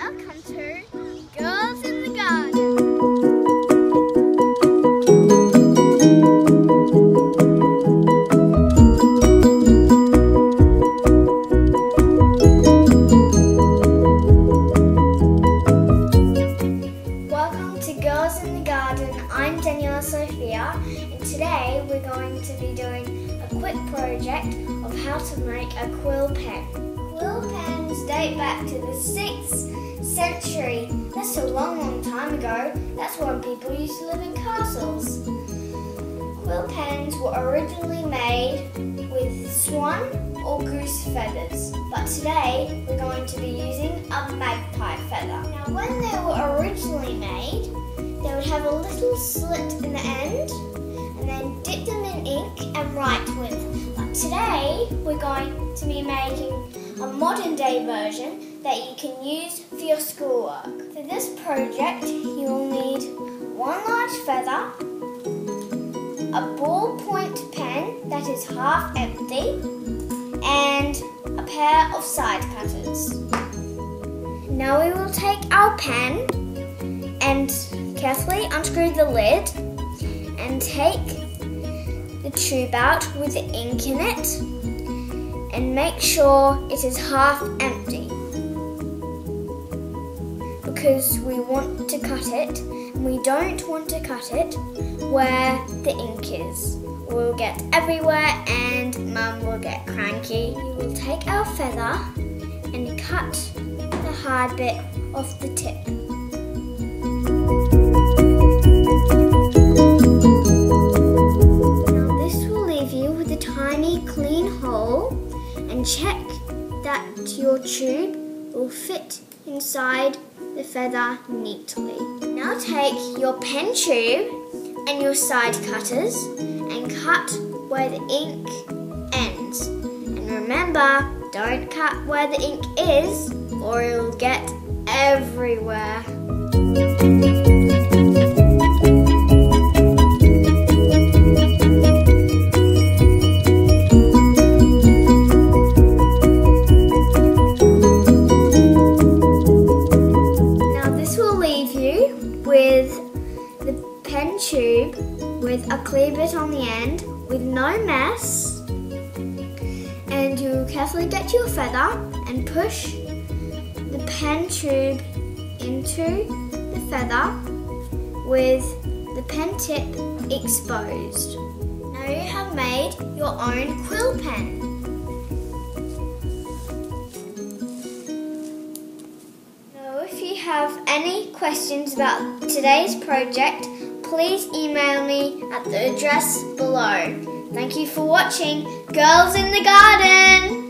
Welcome to Girls in the Garden. Welcome to Girls in the Garden. I'm Daniela Sophia, and today we're going to be doing a quick project of how to make a quill pen. Quill date back to the 6th century. That's a long, long time ago. That's when people used to live in castles. Quill pens were originally made with swan or goose feathers, but today we're going to be using a magpie feather. Now, when they were originally made, they would have a little slit in the end and then dip them in ink and write with. But today we're going to be making a modern day version that you can use for your schoolwork. For this project, you'll need one large feather, a ballpoint pen that is half empty, and a pair of side cutters. Now we will take our pen and carefully unscrew the lid and take the tube out with the ink in it and make sure it is half empty because we want to cut it and we don't want to cut it where the ink is. We'll get everywhere and mum will get cranky. We will take our feather and cut the hard bit off the tip. That your tube will fit inside the feather neatly. Now take your pen tube and your side cutters and cut where the ink ends. And remember, don't cut where the ink is or it'll get everywhere. Pen tube with a clear bit on the end with no mess. And you carefully get your feather and push the pen tube into the feather with the pen tip exposed. Now you have made your own quill pen. Now, if you have any questions about today's project, please email me at the address below. Thank you for watching Girls in the Garden!